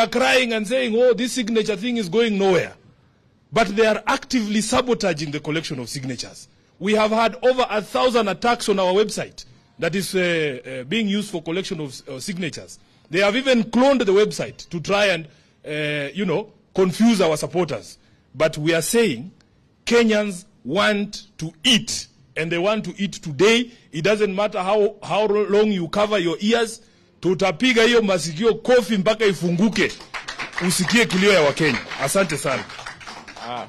are crying and saying, oh, this signature thing is going nowhere. But they are actively sabotaging the collection of signatures. We have had over a thousand attacks on our website that is uh, uh, being used for collection of uh, signatures. They have even cloned the website to try and, uh, you know, confuse our supporters. But we are saying Kenyans want to eat, and they want to eat today. It doesn't matter how, how long you cover your ears. Tutapiga hiyo masikio kofi mpaka ifunguke, usikie kilio ya Wakenya. Asante sana. Ah,